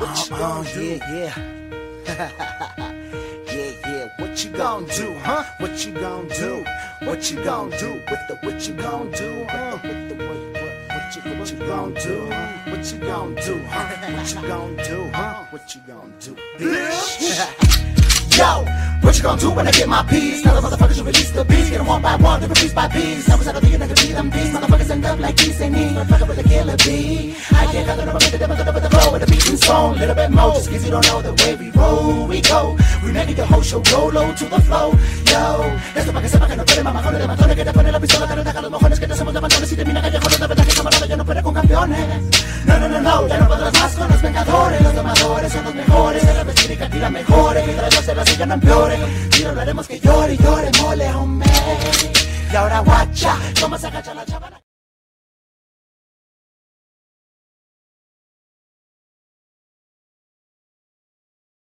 What you gonna do? Yeah, yeah. yeah, yeah. What you gonna do, huh? What you gonna do? What you gonna do with the what you gonna do, huh? With the what, what, what you what you gonna do? What you gonna do, huh? What you gonna do, huh? What you gonna do, bitch? Yo, what you gonna do when I get my piece? Tell the motherfuckers to release the beats. Get them one by one, different piece by piece. Never said I think nigga beat them beats. Motherfuckers end up like geese and me. Motherfucker with a killer bee. I can't cut the number, little bit more, just cause you don't know the way we roll, we go. We make the whole show go low to the flow, yo. Esto para que sepa que no tiene mamajones de matones, que te pone la pistola, que no deja los mojones, que te hacemos de matones y termina callejones, la verdad que camarada ya no pelea con campeones. No, no, no, no, ya no podrás más con los vengadores, los domadores son los mejores, el vestir y que tira mejores, mientras yo se las sigan empeore. Tiro lo haremos que llore y llore, mole, hombre. Y ahora guacha, vamos a agachar la